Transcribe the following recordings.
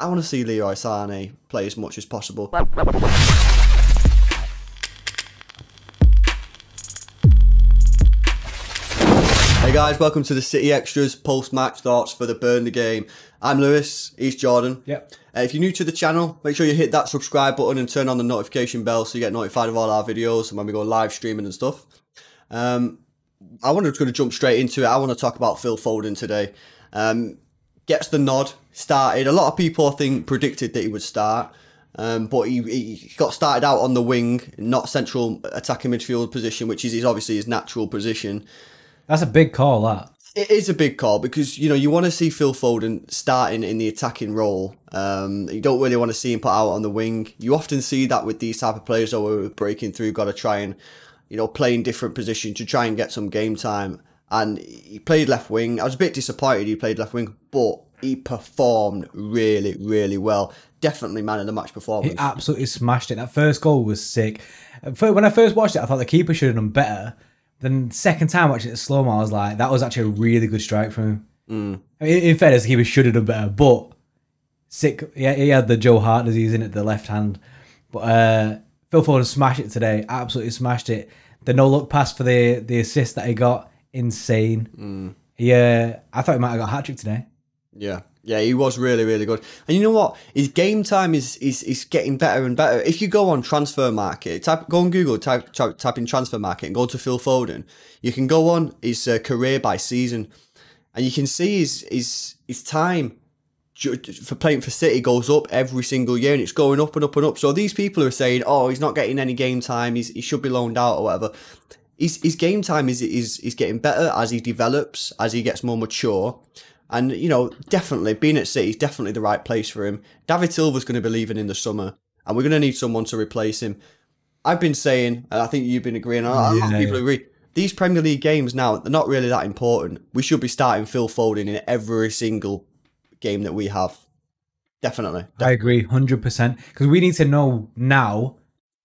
I want to see Leroy Sané play as much as possible. Hey guys, welcome to the City Xtra's post-match thoughts for the Burnley game. I'm Lewis, he's Jordan. Yep. Uh, if you're new to the channel, make sure you hit that subscribe button and turn on the notification bell so you get notified of all our videos and when we go live streaming and stuff. Um, I wanted to jump straight into it. I want to talk about Phil Foden today. Um, gets the nod, started. A lot of people, I think, predicted that he would start. Um, but he, he got started out on the wing, not central attacking midfield position, which is his, obviously his natural position. That's a big call, that. It is a big call because you know you want to see Phil Foden starting in the attacking role. Um, you don't really want to see him put out on the wing. You often see that with these type of players, though, who are breaking through, got to try and you know play in different positions to try and get some game time. And he played left wing. I was a bit disappointed he played left wing, but he performed really, really well. Definitely man of the match performance. He absolutely smashed it. That first goal was sick. When I first watched it, I thought the keeper should have done better. Then second time watching it slow mo, I was like, that was actually a really good strike from him. Mm. I mean, in fairness, the keeper should have done better, but sick. Yeah, he had the Joe Hart disease in it, the left hand. But uh, Phil Foden smashed it today. Absolutely smashed it. The no look pass for the the assist that he got, insane. Mm. He, uh, I thought he might have got a hat trick today. Yeah. Yeah, he was really, really good. And you know what? His game time is is, is getting better and better. If you go on Transfermarkt, type go on Google, type type, type in Transfermarkt and go to Phil Foden, you can go on his uh, career by season, and you can see his his his time for playing for City goes up every single year, and it's going up and up and up. So these people are saying, "Oh, he's not getting any game time. He's, he should be loaned out or whatever." His his game time is is is getting better as he develops, as he gets more mature. And, you know, definitely being at City is definitely the right place for him. David Silva's going to be leaving in the summer, and we're going to need someone to replace him. I've been saying, and I think you've been agreeing, a lot of people agree, these Premier League games now, they're not really that important. We should be starting Phil Foden in every single game that we have. Definitely. definitely. I agree, 100%. Because we need to know now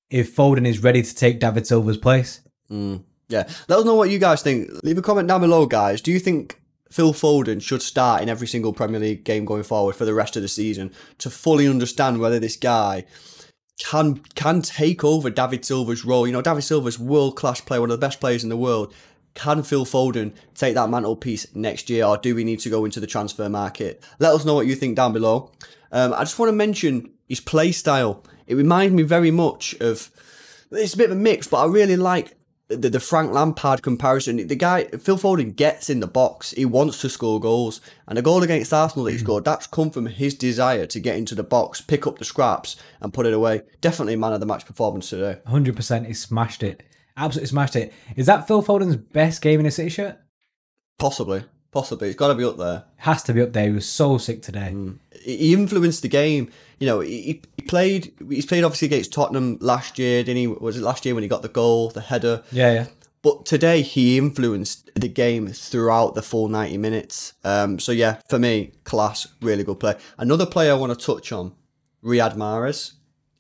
if Foden is ready to take David Silva's place. Mm, yeah. Let us know what you guys think. Leave a comment down below, guys. Do you think Phil Foden should start in every single Premier League game going forward for the rest of the season to fully understand whether this guy can can take over David Silva's role. You know, David Silva's world class player, one of the best players in the world. Can Phil Foden take that mantelpiece next year, or do we need to go into the transfer market? Let us know what you think down below. Um, I just want to mention his play style. It reminds me very much of. It's a bit of a mix, but I really like the, the Frank Lampard comparison. The guy, Phil Foden, gets in the box. He wants to score goals. And the goal against Arsenal that he scored, that's come from his desire to get into the box, pick up the scraps, and put it away. Definitely man of the match performance today. 100%. He smashed it. Absolutely smashed it. Is that Phil Foden's best game in a City shirt? Possibly. Possibly. It's got to be up there. Has to be up there. He was so sick today. Mm. He influenced the game. You know, he, he played. He's played obviously against Tottenham last year, didn't he? Was it last year when he got the goal, the header? Yeah, yeah. But today he influenced the game throughout the full 90 minutes. Um, so yeah, for me, class, really good play. Another player I want to touch on, Riyad Mahrez.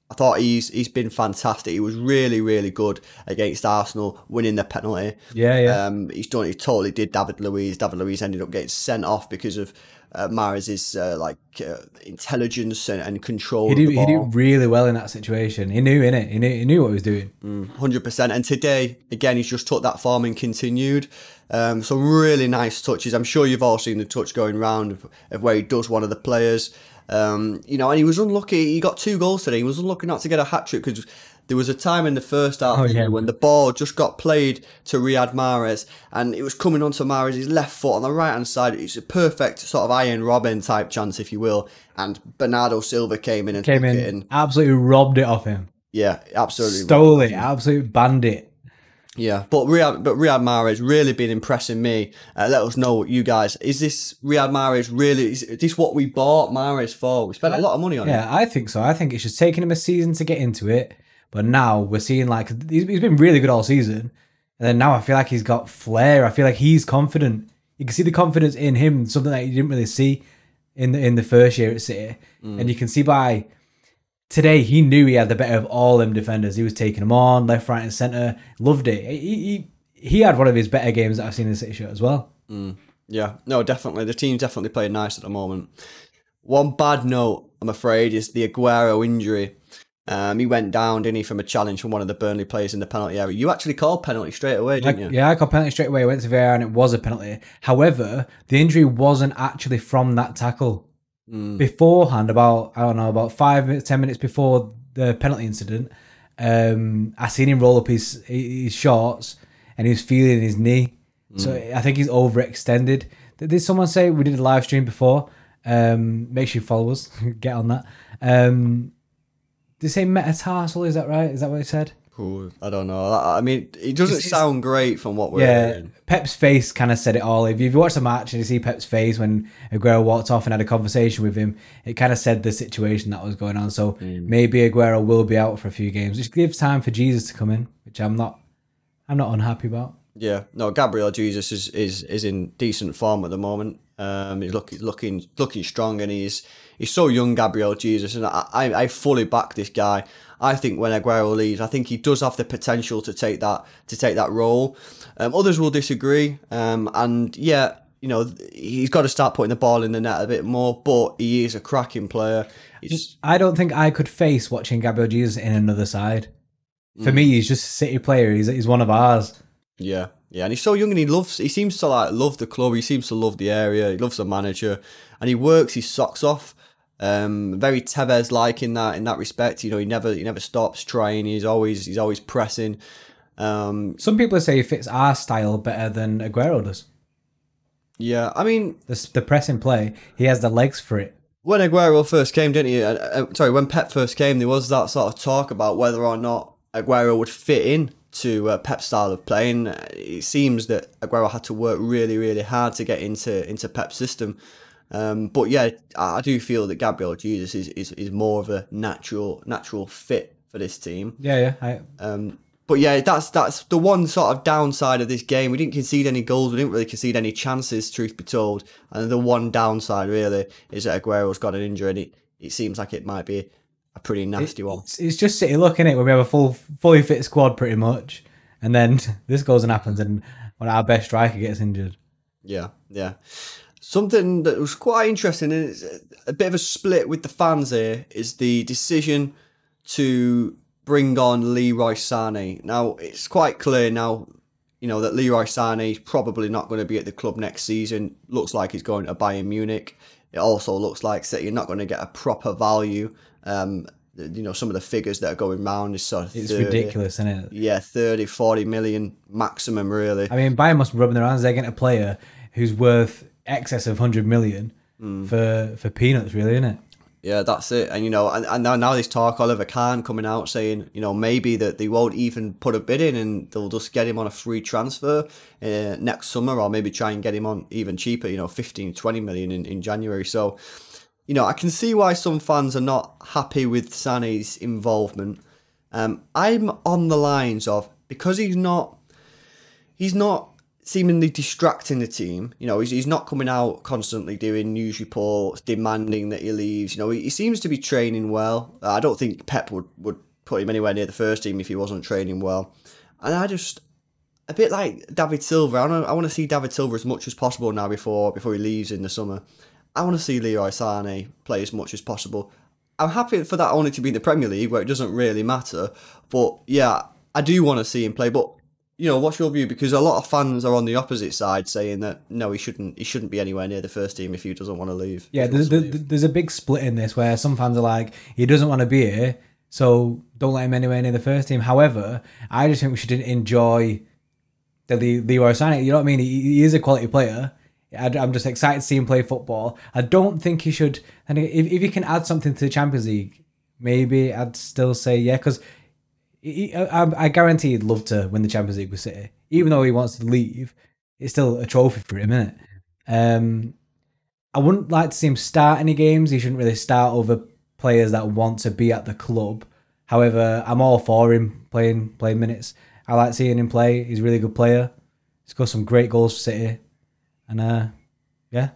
I thought he's he's been fantastic. He was really really good against Arsenal, winning the penalty. Yeah, yeah. Um, he's done. He totally did David Luiz. David Luiz ended up getting sent off because of uh, uh, like uh, intelligence and, and control. He did, he did really well in that situation. He knew in it. He knew, he knew what he was doing. Mm, hundred mm, percent. And today, again, he's just took that form and continued. Um, some really nice touches. I'm sure you've all seen the touch going round of, of where he does one of the players. Um, you know, and he was unlucky. He got two goals today. He was unlucky not to get a hat trick because there was a time in the first half oh, yeah. when the ball just got played to Riyad Mahrez and it was coming onto Mahrez's left foot on the right hand side. It's a perfect sort of Arjen Robben type chance, if you will. And Bernardo Silva came in and came in, and absolutely robbed it off him. Yeah, absolutely. Stole it, absolute bandit. Yeah, but Riyad, but Riyad Mahrez really been impressing me. Uh, let us know, you guys. Is this Riyad Mahrez really? Is this what we bought Mahrez for? We spent a lot of money on yeah, it. Yeah, I think so. I think it's just taking him a season to get into it, but now we're seeing like he's, he's been really good all season, and then now I feel like he's got flair. I feel like he's confident. You can see the confidence in him, something that you didn't really see in the in the first year at City, mm. and you can see by today he knew he had the better of all them defenders. He was taking them on left, right, and centre. Loved it. He, he, he had one of his better games that I've seen in the City shirt as well. Mm, yeah, no, definitely. The team's definitely playing nice at the moment. one bad note, I'm afraid, is the Aguero injury. Um, he went down, didn't he, from a challenge from one of the Burnley players in the penalty area. You actually called penalty straight away, didn't Like, you? yeah, I called penalty straight away. I went to VAR and it was a penalty. However, the injury wasn't actually from that tackle. Mm. Beforehand, about I don't know, about five minutes, ten minutes before the penalty incident, um, I seen him roll up his his shorts and he was feeling his knee. So I think he's overextended. Did did someone say we did a live stream before? Um, make sure you follow us. Get on that. Um, did they say metatarsal? Is that right? Is that what it said? I don't know. I mean, it doesn't It's- sound great from what we're Yeah, hearing. Pep's face kind of said it all. If you've watched the match and you see Pep's face when Aguero walked off and had a conversation with him, it kind of said the situation that was going on. So hmm. maybe Aguero will be out for a few games, which gives time for Jesus to come in, which I'm not, I'm not unhappy about. Yeah, no, Gabriel Jesus is, is, is in decent form at the moment. Um, he's looking looking looking strong, and he's he's so young, Gabriel Jesus, and I, I I fully back this guy. I think when Aguero leaves, I think he does have the potential to take that to take that role. Um, others will disagree, um, and yeah, you know he's got to start putting the ball in the net a bit more. But he is a cracking player. He's, I don't think I could face watching Gabriel Jesus in another side. For Mm. me, he's just a City player. He's, he's one of ours. Yeah, yeah, and he's so young, and he loves. He seems to like love the club. He seems to love the area. He loves the manager, and he works his socks off. Um, very Tevez like in that in that respect. You know, he never he never stops trying. He's always he's always pressing. Um, Some people say he fits our style better than Aguero does. yeah, I mean, The, the pressing play, he has the legs for it. when Aguero first came, didn't he? Uh, uh, sorry, when Pep first came, there was that sort of talk about whether or not Aguero would fit in to uh, Pep's style of playing. Uh, It seems that Aguero had to work really, really hard to get into into Pep's system. Um, but yeah, I I do feel that Gabriel Jesus is, is, is more of a natural natural fit for this team. Yeah, yeah. I, Um, but yeah, that's that's the one sort of downside of this game. We didn't concede any goals. We didn't really concede any chances, truth be told. And the one downside really is that Aguero's got an injury, and it, it seems like it might be a pretty nasty one. It's, it's just City luck, in it, when we have a full, fully fit squad pretty much, and then this goes and happens, and when our best striker gets injured. Yeah, yeah. Something that was quite interesting, and it's a bit of a split with the fans here, is the decision to bring on Leroy Sané. Now, it's quite clear now, you know, that Leroy Sané is probably not going to be at the club next season. Looks like he's going to Bayern Munich. It also looks like City are not going to get a proper value. Um, you know, some of the figures that are going round is sort of It's 30 ridiculous, isn't it? Yeah, 30, 40 million maximum, really. I mean, Bayern must be rubbing their hands. They're getting a player who's worth excess of hundred million for for peanuts, really, isn't it? Yeah, that's it. And you know, and, and now, now there's talk Oliver Kahn coming out saying, you know, maybe that they won't even put a bid in and they'll just get him on a free transfer uh, next summer or maybe try and get him on even cheaper, you know, 15, 20 million in, in January. So, you know, I can see why some fans are not happy with Sané's involvement. Um, I'm on the lines of because he's not he's not seemingly distracting the team. You know, he's, he's not coming out constantly doing news reports, demanding that he leaves. You know, he, he seems to be training well. I don't think Pep would, would put him anywhere near the first team if he wasn't training well. And I just, a bit like David Silva, I I want to see David Silva as much as possible now before before he leaves in the summer. I want to see Leroy Sané play as much as possible. I'm happy for that only to be in the Premier League where it doesn't really matter. But yeah, I do want to see him play. But you know, what's your view? Because a lot of fans are on the opposite side, saying that no, he shouldn't. He shouldn't be anywhere near the first team if he doesn't want to leave. Yeah, there's, leave. there's a big split in this where some fans are like, he doesn't want to be here, so don't let him anywhere near the first team. However, I just think we should enjoy the Le- Leroy Sané. You know what I mean? He, he is a quality player. I, am just excited to see him play football. I don't think he should. And if, if he can add something to the Champions League, maybe I'd still say yeah, because I, I guarantee he'd love to win the Champions League with City. Even though he wants to leave, it's still a trophy for him, isn't it? Um, I wouldn't like to see him start any games. He shouldn't really start over players that want to be at the club. However, I'm all for him playing playing minutes. I like seeing him play. He's a really good player. He's got some great goals for City, and uh, yeah,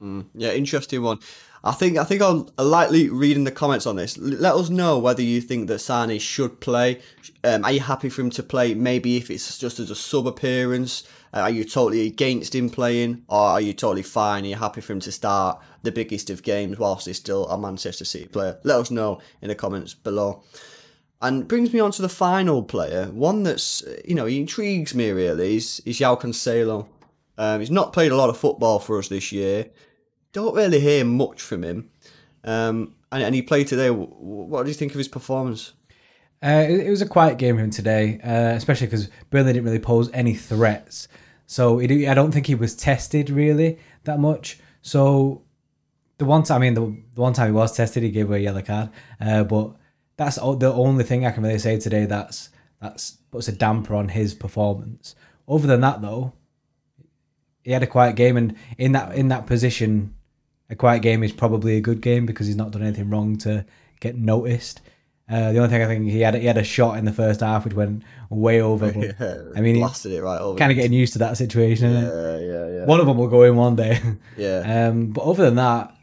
Mm, yeah, interesting one. I think I think I'll lightly reading the comments on this. Let us know whether you think that Sané should play. Um, are you happy for him to play? Maybe if it's just as a sub appearance. Uh, are you totally against him playing, or are you totally fine? Are you happy for him to start the biggest of games whilst he's still a Manchester City player? Let us know in the comments below. And brings me on to the final player, one that's you know he intrigues me really. Is is João Cancelo? Um, he's not played a lot of football for us this year. Don't really hear much from him. Um, and, and he played today. What do you think of his performance? Uh, it, it, was a quiet game for him today, uh, especially because Burnley didn't really pose any threats. So it, I don't think he was tested really that much. So the one time, I mean, the, the one time he was tested, he gave away a yellow card. Uh, but that's the only thing I can really say today. That's that's puts a damper on his performance. Other than that, though, he had a quiet game, and in that in that position, a quiet game is probably a good game because he's not done anything wrong to get noticed. Uh, the only thing I think he had he had a shot in the first half which went way over. Yeah, I mean, blasted it right over. Kind of getting used to that situation. Yeah, yeah, yeah. One of them will go in one day. Yeah. Um, but other than that,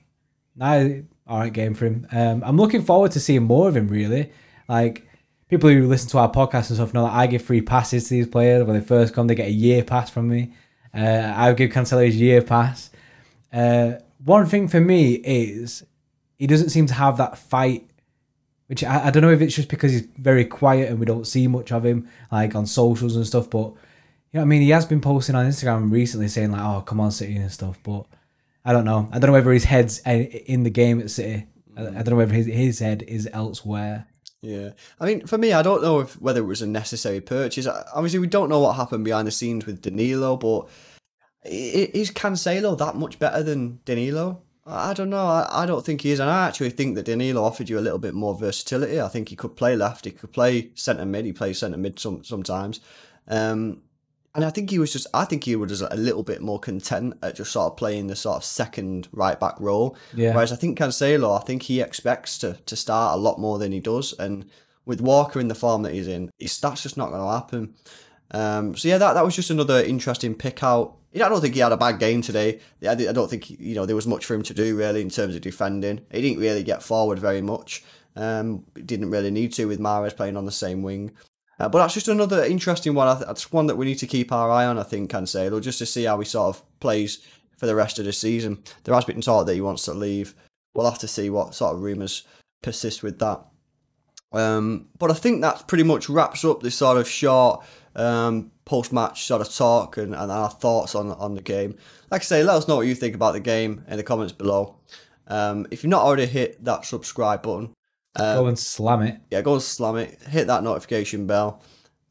now all right game for him. Um, I'm looking forward to seeing more of him. Really, like people who listen to our podcast and stuff know that I give free passes to these players when they first come. They get a year pass from me. Uh, I would give Cancelo his year pass. Uh, one thing for me is he doesn't seem to have that fight which I, I don't know if it's just because he's very quiet and we don't see much of him like on socials and stuff. But you know, I mean, he has been posting on Instagram recently saying like, "Oh, come on, City" and stuff. But I don't know. I don't know whether his head's in the game at City. I don't know whether his his head is elsewhere. Yeah, I mean, for me, I don't know if whether it was a necessary purchase. Obviously, we don't know what happened behind the scenes with Danilo, but is Cancelo that much better than Danilo? I don't know. I, don't think he is. And I actually think that Danilo offered you a little bit more versatility. I think he could play left. He could play centre mid. He plays centre mid some, sometimes. Um, and I think he was just, I think he was just a little bit more content at just sort of playing the sort of second right back role. Yeah. Whereas I think Cancelo, I think he expects to, to start a lot more than he does. And with Walker in the form that he's in, that's just not going to happen. Um, so yeah, that, that was just another interesting pick out. I don't think he had a bad game today. I don't think you know there was much for him to do really in terms of defending. He didn't really get forward very much. Um, didn't really need to with Mahrez playing on the same wing. Uh, but that's just another interesting one. That's one that we need to keep our eye on. I think Cancelo just to see how he sort of plays for the rest of the season. There has been talk that he wants to leave. We'll have to see what sort of rumours persist with that. Um, but I think that pretty much wraps up this sort of short um, post match sort of talk and, and our thoughts on on the game. Like I say, let us know what you think about the game in the comments below. Um, if you've not already hit that subscribe button, uh, go and slam it. Yeah, go and slam it. Hit that notification bell.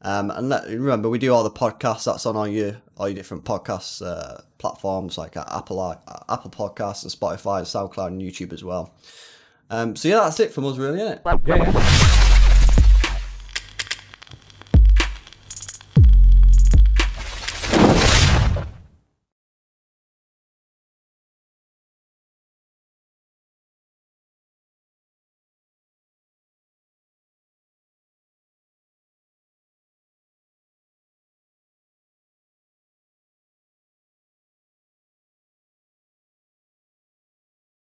Um, and let, remember, we do all the podcasts. That's on all your all your different podcast uh, platforms like Apple uh, Apple Podcasts and Spotify, and SoundCloud, and YouTube as well. Um, so yeah, that's it from us, really, isn't it? Yeah. yeah.